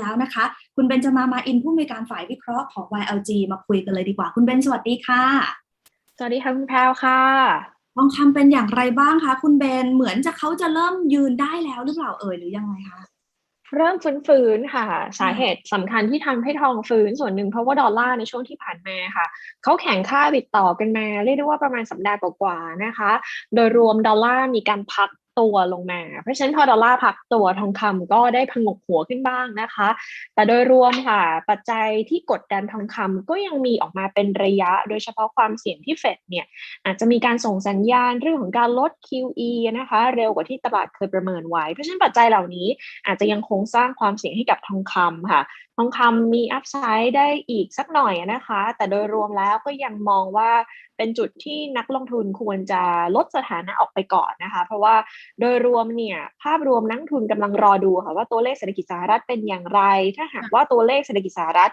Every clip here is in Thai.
แล้วนะคะ คุณเบนจามามาอินผู้อำนวยการฝ่ายวิเคราะห์ของ YLG มาคุยกันเลยดีกว่า คุณเบนสวัสดีค่ะ สวัสดีค่ะคุณแพรวค่ะทองคำเป็นอย่างไรบ้างคะคุณเบนเหมือนจะเขาจะเริ่มยืนได้แล้วหรือเปล่าเอ่ยหรือยังไงคะเริ่มฟื้นๆค่ะ สาเหตุสำคัญที่ทำให้ทองฟื้นส่วนหนึ่งเพราะว่าดอลลาร์ในช่วงที่ผ่านมาค่ะเขาแข่งค่าติดต่อกันมา เรียกได้ว่าประมาณสัปดาห์กว่าๆนะคะ โดยรวมดอลลาร์มีการพัก ตัวลงมา เพราะฉะนั้นพอดอลลาร์พักตัวทองคำก็ได้พงกหัวขึ้นบ้างนะคะ แต่โดยรวมค่ะ ปัจจัยที่กดดันทองคำก็ยังมีออกมาเป็นระยะ โดยเฉพาะความเสี่ยงที่เฟดเนี่ยอาจจะมีการส่งสัญญาณเรื่องของการลด QE นะคะ เร็วกว่าที่ตลาดเคยประเมินไว้ เพราะฉะนั้นปัจจัยเหล่านี้อาจจะยังคงสร้างความเสี่ยงให้กับทองคำค่ะ ทองคำมีอัพไซด์ได้อีกสักหน่อยนะคะ แต่โดยรวมแล้วก็ยังมองว่าเป็นจุดที่นักลงทุนควรจะลดสถานะออกไปก่อนนะคะ เพราะว่าโดยรวมเนี่ยภาพรวมนักทุนกำลังรอดูค่ะว่าตัวเลขเศรษฐกิจสหรัฐเป็นอย่างไร ถ้าหากว่าตัวเลขเศรษฐกิจสหรัฐ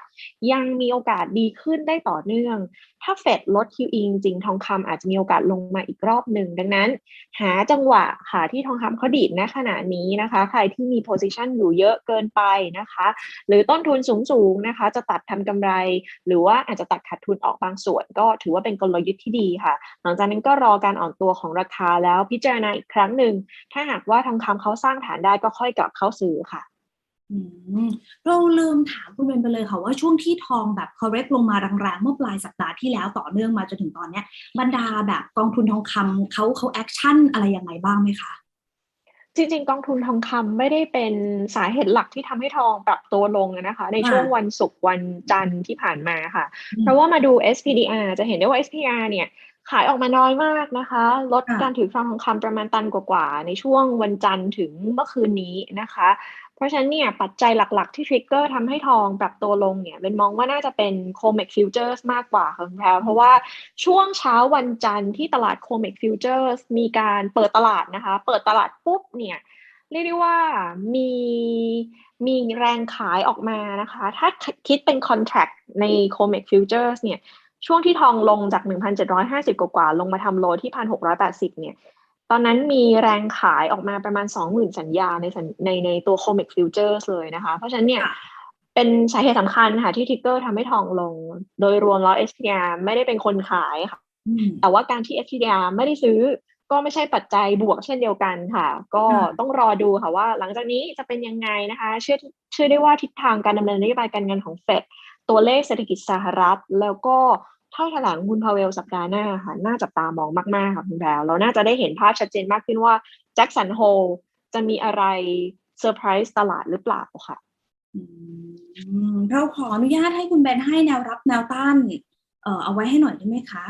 ยังมีโอกาสดีขึ้นได้ต่อเนื่อง ถ้าเฟดลด QE จริงทองคำอาจจะมีโอกาสลงมาอีกรอบหนึ่งดังนั้น หาจังหวะค่ะที่ทองคำเขาดีดณขณะนี้นะคะ ใครที่มี position อยู่เยอะเกินไปนะคะ หรือต้นทุนนสูงๆนะคะ จะตัดทำกำไร หรือว่าอาจจะตัดขาดทุนออกบางส่วน ก็ถือว่าเป็นกลยุทธ์ที่ดีค่ะ หลังจากนั้นก็รอการอ่อนตัวของราคาแล้วพิจารณาอีกครั้งหนึ่ง ถ้าหากว่าทองคำเขาสร้างฐานได้ก็ค่อยกลับเข้าซื้อค่ะเราลืมถามคุณเบนไปเลยค่ะว่าช่วงที่ทองแบบ correct ลงมาแรงๆเมื่อปลายสัปดาห์ที่แล้วต่อเนื่องมาจนถึงตอนเนี้ยบรรดาแบบกองทุนทองคำเขาเขาแอคชั่นอะไรยังไงบ้างไหมคะ จริงๆ กองทุนทองคำไม่ได้เป็นสาเหตุหลักที่ทำให้ทองปรับตัวลงนะคะ ในช่วงวันศุกร์วันจันทร์ที่ผ่านมาค่ะอืมเพราะว่ามาดู SPDR จะเห็นได้ว่า SPDR เนี่ย ขายออกมาน้อยมากนะคะ ลดค่ะการถือครองทองคำประมาณตันกว่าๆ ในช่วงวันจันทร์ถึงเมื่อคืนนี้นะคะ เพราะฉะนั้นเนี่ยปัจจัยหลักๆ ที่ทริกเกอร์ทำให้ทองปรับตัวลงเนี่ยเป็นมองว่าน่าจะเป็น COMEX Futures มากกว่าค่ะคุณแพรวเพราะว่าช่วงเช้าวันจันทร์ที่ตลาด COMEX Futures มีการเปิดตลาดนะคะ เปิดตลาดปุ๊บเนี่ยเรียกได้ว่ามีมีแรงขายออกมานะคะ ถ้าคิดเป็น contract ใน COMEX Futures เนี่ย ช่วงที่ทองลงจาก 1,750 กว่าๆลงมาทำโลที่ 1,680 เนี่ย ตอนนั้นมีแรงขายออกมาประมาณ 20,000 สัญญาในสัญในในตัว COMEX Futures เลยนะคะ เพราะฉะนั้นเนี่ยค่ะเป็นสาเหตุสำคัญค่ะที่ทิกเกอร์ทำให้ทองลง โดยรวมแล้ว SPR ไม่ได้เป็นคนขายค่ะอืมแต่ว่าการที่ SPDR ไม่ได้ซื้อก็ไม่ใช่ปัจจัยบวกเช่นเดียวกันค่ะ ก็ค่ะต้องรอดูค่ะว่า หลังจากนี้จะเป็นยังไงนะคะ เชื่อเชื่อได้ว่าทิศทางการดำเนินนโยบายการเงินของเฟดตัวเลขเศรษฐกิจสหรัฐ แล้วก็ ถ้อยแถลงคุณพาวเวลสัปดาห์หน้าค่ะ น่าจับตามองมาก ๆ ค่ะคุณแพรวเราน่าจะได้เห็นภาพชัดเจนมากขึ้นว่าแจ็คสันโฮลจะมีอะไรเซอร์ไพรส์ตลาดหรือเปล่าค่ะอืมเราขออนุญาตให้คุณเบนให้แนวรับแนวต้านเอ่อเอาไว้ให้หน่อยได้ไหมคะ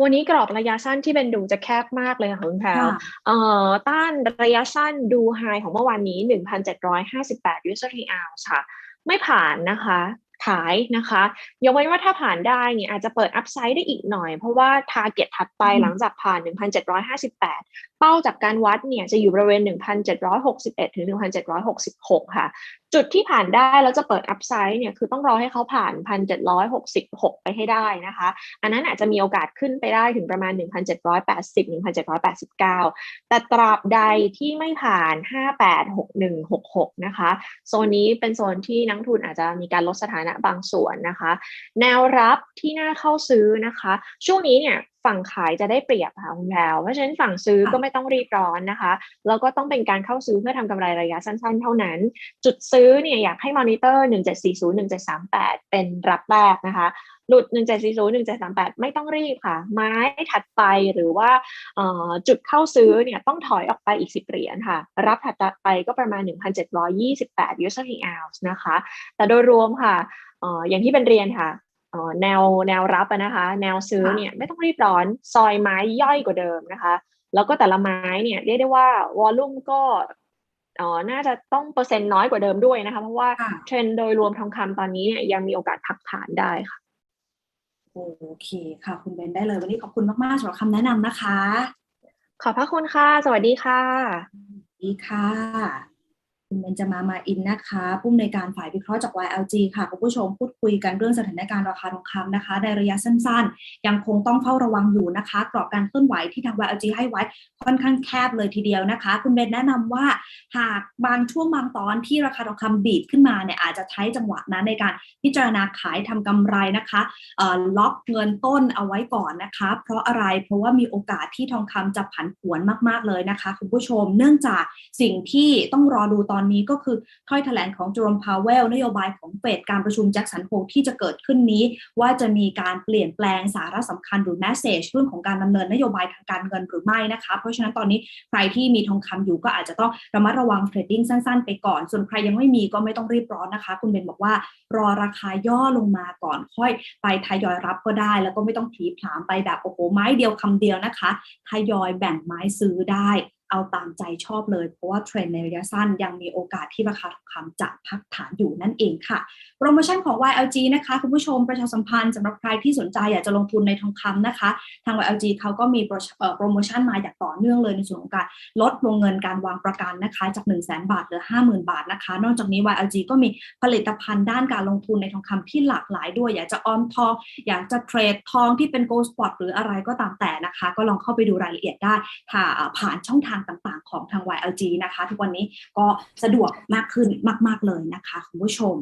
วันนี้กรอบระยะสั้นที่เป็นดูจะแคบมากเลยค่ะคุณแพรวค่ะเอ่อต้านระยะสั้นดูไฮของเมื่อวานนี้ 1,758 USD ounce ค่ะ ไม่ผ่านนะคะ ขายนะคะ ยกเว้นว่าถ้าผ่านได้เนี่ยอาจจะเปิดอัพไซด์ได้อีกหน่อย เพราะว่า target ถัดไปอืมหลังจากผ่าน 1,758 เป้าจากการวัดเนี่ยจะอยู่บริเวณ 1,761 ถึง 1,766 ค่ะ จุดที่ผ่านได้แล้วจะเปิดอัพไซด์เนี่ยคือต้องรอให้เขาผ่าน 1,766 ไปให้ได้นะคะ อันนั้นอาจจะมีโอกาสขึ้นไปได้ถึงประมาณ 1,780 1,789 แต่ตราบใดที่ไม่ผ่าน 586166 นะคะ โซนนี้เป็นโซนที่นักทุนอาจจะมีการลดสถานะบางส่วนนะคะ แนวรับที่น่าเข้าซื้อนะคะ ช่วงนี้เนี่ย ฝั่งขายจะได้เปรียบค่ะคุณแพรวเพราะฉะนั้นฝั่งซื้อก็ไม่ต้องรีบร้อนนะคะแล้วก็ต้องเป็นการเข้าซื้อเพื่อทำกำไรระยะสั้นๆ เท่านั้น จุดซื้อเนี่ยอยากให้มอนิเตอร์1740 1738 เป็นรับแรกนะคะหลุด 1740 1738 ไม่ต้องรีบค่ะ ไม้ถัดไปหรือว่าเอ่อจุดเข้าซื้อเนี่ยต้องถอยออกไปอีก 10 เหรียญค่ะ รับถัดไปก็ประมาณ 1,728 USD ounce นะคะ แต่โดยรวมค่ะเอ่ออย่างที่เป็นเรียนค่ะเอ่อ แนวแนวรับอะนะคะ แนวซื้อเนี่ยไม่ต้องรีบร้อนซอยไม้ย่อยกว่าเดิมนะคะ แล้วก็แต่ละไม้เนี่ยเรียกได้ว่าวอลลุ่มก็เอ๋อน่าจะต้องเปอร์เซ็นต์น้อยกว่าเดิมด้วยนะคะ เพราะว่าค่ะเทรนด์โดยรวมทองคำตอนนี้เนี่ยยังมีโอกาสพักฐานได้ค่ะ โอเคค่ะ คุณเบนได้เลย วันนี้ขอบคุณมากๆสำหรับคำแนะนำนะคะ ขอบพระคุณค่ะ สวัสดีค่ะ ดีค่ะ คุณเบนจามามาอินนะคะผู้อำนวยการฝ่ายวิเคราะห์จาก YLG ค่ะคุณผู้ชมพูดคุยกันเรื่องสถานการณ์ราคาทองคำนะคะ ในระยะสั้นๆ ยังคงต้องเฝ้าระวังอยู่นะคะ กรอบการเคลื่อนไหวที่ทาง YLG ให้ไว้ค่อนข้างแคบเลยทีเดียวนะคะ คุณเบนแนะนำว่าหากบางช่วงบางตอนที่ราคาทองคำดีดขึ้นมาเนี่ยอาจจะใช้จังหวะนั้นในการพิจารณาขายทำกำไรนะคะล็อกเงินต้นเอาไว้ก่อนนะคะ เพราะอะไรเพราะว่ามีโอกาสที่ทองคำจะผันผวนมาก ๆเลยนะคะ คุณผู้ชมเนื่องจากสิ่งที่ต้องรอดูตอนนี้ก็คือถ้อยแถลงของเจอโรมพาวเวลนโยบายของเฟดการประชุมแจ็คสันโฮลที่จะเกิดขึ้นนี้ ว่าจะมีการเปลี่ยนแปลงสาระสำคัญหรือ message เรื่องของการดำเนินนโยบายทางการเงินหรือไม่นะคะ เพราะฉะนั้นตอนนี้ใครที่มีทองคำอยู่ก็อาจจะต้องระมัดระวังเทรดดิ้งสั้นๆ ไปก่อน ส่วนใครยังไม่มีก็ไม่ต้องรีบร้อนนะคะ คุณเบนบอกว่ารอราคาย่อลงมาก่อนค่อยไปทยอยรับก็ได้ แล้วก็ไม่ต้องผีผลามไปแบบโอ้โหไม้เดียวคำเดียวนะคะทยอยแบ่งไม้ซื้อได้ เอาตามใจชอบเลย เพราะว่าเทรนในระยะสั้นยังมีโอกาสที่ราคาทองคำจะพักฐานอยู่นั่นเองค่ะ โปรโมชั่นของ YLG นะคะคุณผู้ชมประชาสัมพันธ์สำหรับใครที่สนใจอยากจะลงทุนในทองคำนะคะ ทาง YLG เขาก็มีโปรโมชั่นมาอย่างต่อเนื่องเลยในส่วนของการลดวงเงินการวางประกันนะคะจาก 1 0 0 0 0แบาทเหลือ 50,000 บาทนะคะ นอกจากนี้ YLG ก็มีผลิตภัณฑ์ด้านการลงทุนในทองคำที่หลากหลายด้วย อยากจะออมทอง อยากจะเทรดทองที่เป็น gold spot หรืออะไรก็ตามแต่นะคะ ก็ลองเข้าไปดูรายละเอียดได้ผ่านช่องทางต่างๆ ของทาง YLG นะคะ ทุกวันนี้ก็สะดวกมากขึ้นมาก ๆเลยนะคะคุณผู้ชม